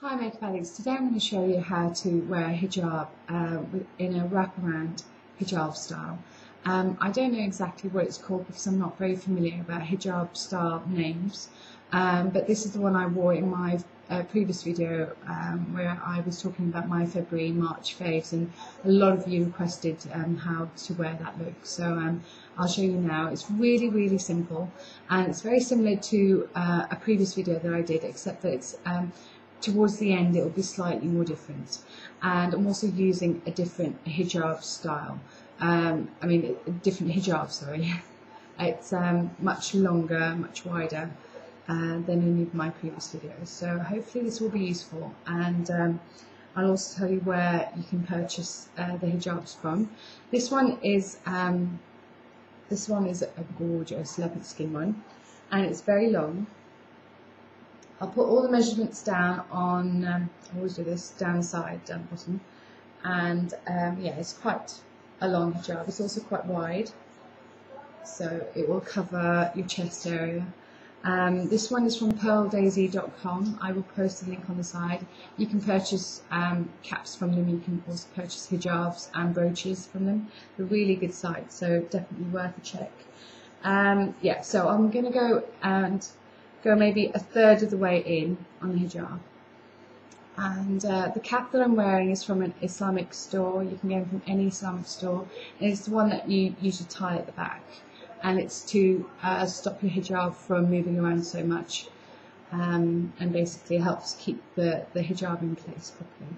Hi makeup addicts, today I'm going to show you how to wear a hijab uh, in a wraparound hijab style. Um, I don't know exactly what it's called because I'm not very familiar about hijab style names, um, but this is the one I wore in my uh, previous video um, where I was talking about my February March faves and a lot of you requested um, how to wear that look. So um, I'll show you now. It's really really simple and it's very similar to uh, a previous video that I did except that it's um, towards the end it will be slightly more different. And I'm also using a different hijab style. Um, I mean a different hijab sorry. It's um, much longer much wider uh, than any of my previous videos. So hopefully this will be useful. And um, I'll also tell you where you can purchase uh, the hijabs from. This one is um, this one is a gorgeous leopard skin one. And it's very long I'll put all the measurements down on, um, I always do this, down the side, down the bottom. And um, yeah, it's quite a long hijab. It's also quite wide. So it will cover your chest area. Um, this one is from pearldaisy.com. I will post the link on the side. You can purchase um, caps from them. You can also purchase hijabs and brooches from them. A really good site, so definitely worth a check. Um, yeah, so I'm going to go and go maybe a third of the way in on the hijab. And uh, the cap that I'm wearing is from an Islamic store. You can get it from any Islamic store. And it's the one that you usually tie at the back. And it's to uh, stop your hijab from moving around so much. Um, and basically helps keep the, the hijab in place properly.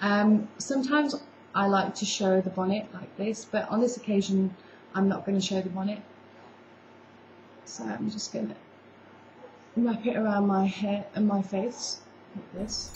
Um, sometimes I like to show the bonnet like this, but on this occasion I'm not going to show the bonnet. So I'm just going to wrap it around my hair and my face like this.